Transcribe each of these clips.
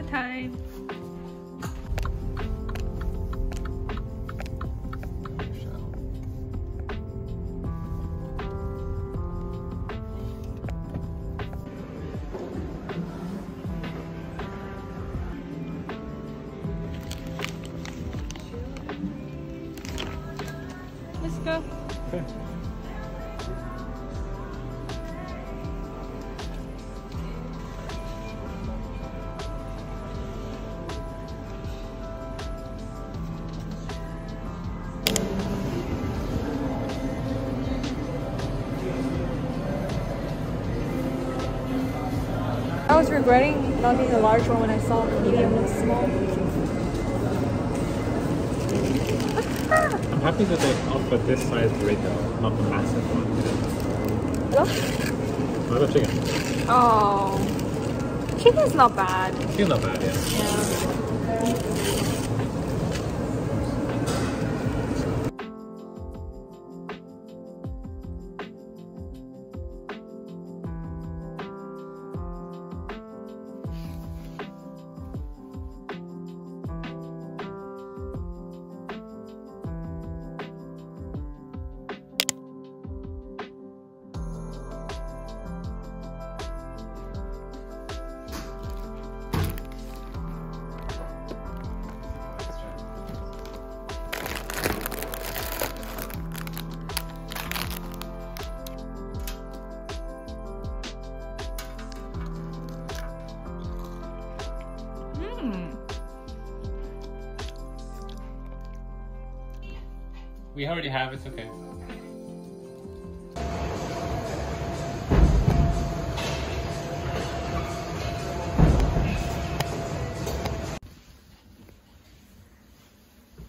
time. Let's go. I was regretting not getting a large one when I saw the medium was small. I'm happy that they offer this size burrito, not the massive one. Hello? Another chicken. Oh, chicken's not bad. Chicken's not bad, yeah. Yeah. We already have, it's okay.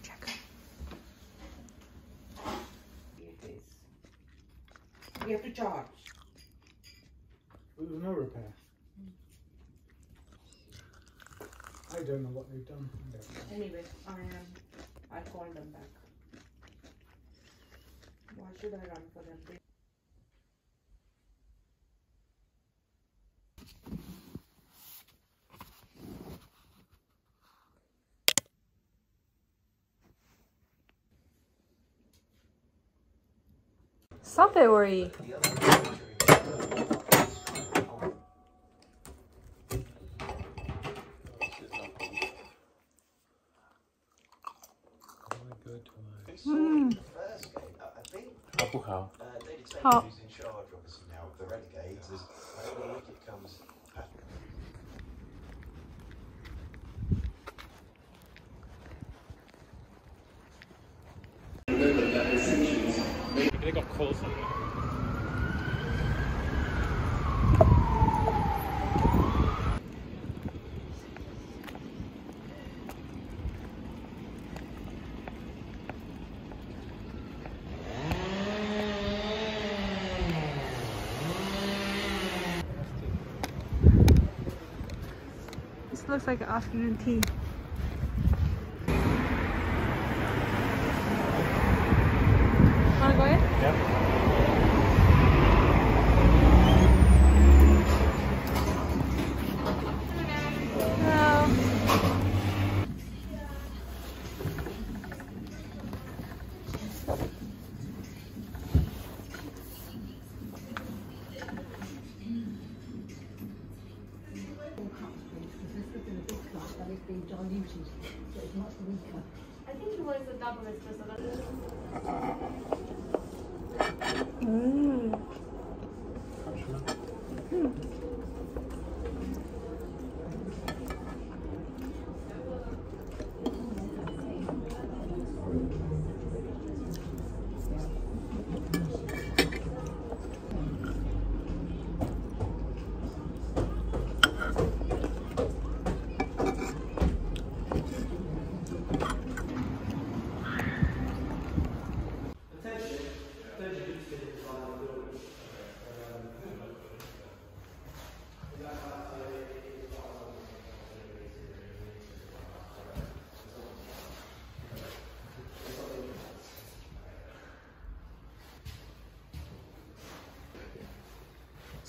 Check. It is. We have to charge. There's no repair. I don't know what they've done. Anyway, I am. I called them back. Why should I run for them? They- Stop it, Ori. Mm. Uh, Apple how? Hot. who's in charge obviously now of the Renegades is when the wicket comes they got coleslaw. This looks like afternoon tea. I think it was a double espresso. Mm.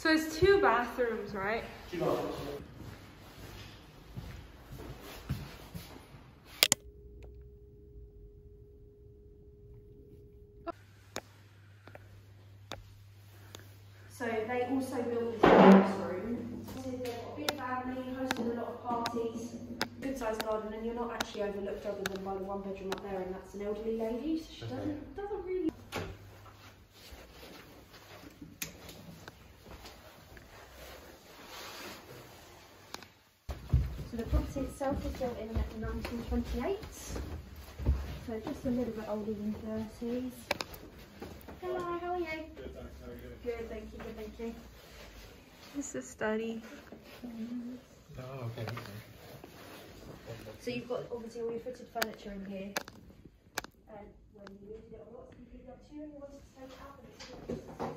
So it's two bathrooms, right? Two bathrooms. So they also built this room. So they've got a big family, hosted a lot of parties, good sized garden, and you're not actually overlooked other than by the one bedroom up there, and that's an elderly lady, so she okay. doesn't, doesn't really. Property itself was built in 1928, so just a little bit older than 30s. Hello, how are you? Good, thank you, good, thank you. This is study. Oh, okay. So you've got obviously all your fitted furniture in here. And when you needed it or not, it's completely up to you. And you wanted to take it out,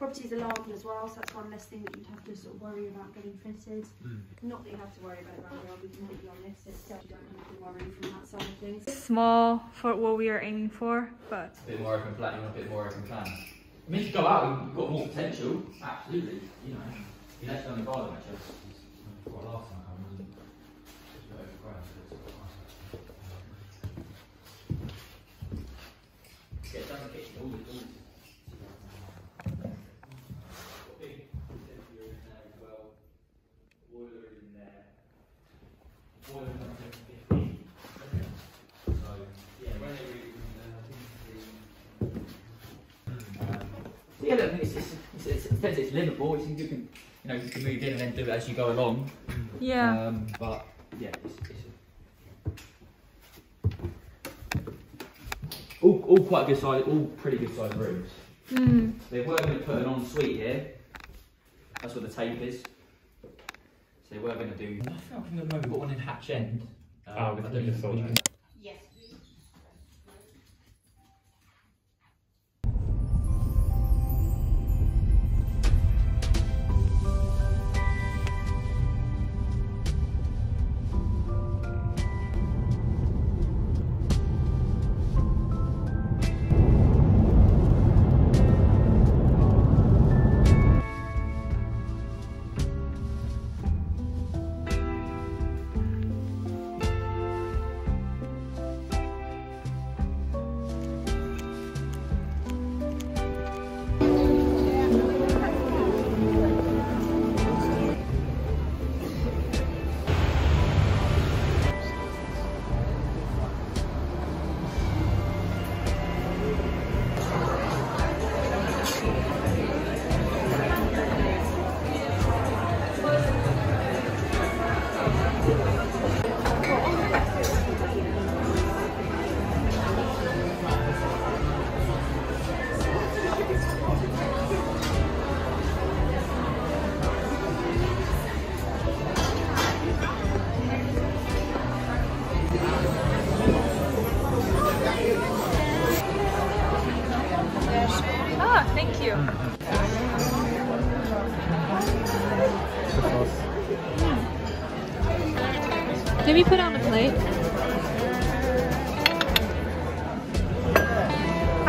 and it's literally just Property's as well, so that's one less thing that you'd have to sort of worry about getting fitted. Hmm. Not that you have to worry about it around here, I'll be completely honest. It's you don't have to worry from that side of things. Small for what we are aiming for, but A bit more open plan, you want a bit more open plan. I mean, if you go out, you've got more potential, absolutely. You know, you know, on the garden actually. Well, last time I wasn't just a bit overgrown, so it's quite nice. Get done the kitchen, all the all the- Got big contemporary in there as well. Boiler is in there. Boiler comes in fifteen. So, yeah, when they were in there, I think the so yeah, look, it's, it's, it's, it's, it says it's livable. It's, you can, you know, you can move in and then do it as you go along. yeah. Um, but yeah, it's, it's all, all quite good size, all pretty good size rooms. Mm. They were going to put an ensuite here. That's where the tape is. So they were going to do. I think the moment we've got one in Hatch End. Um, Oh, I don't just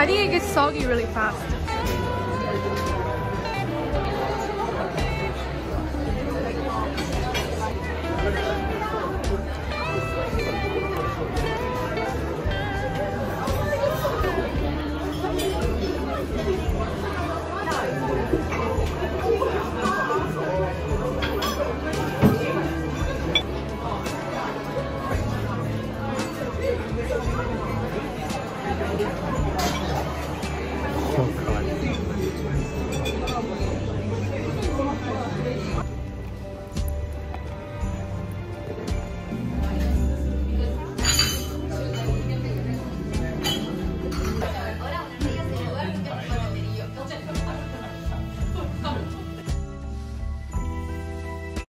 I think it gets soggy really fast.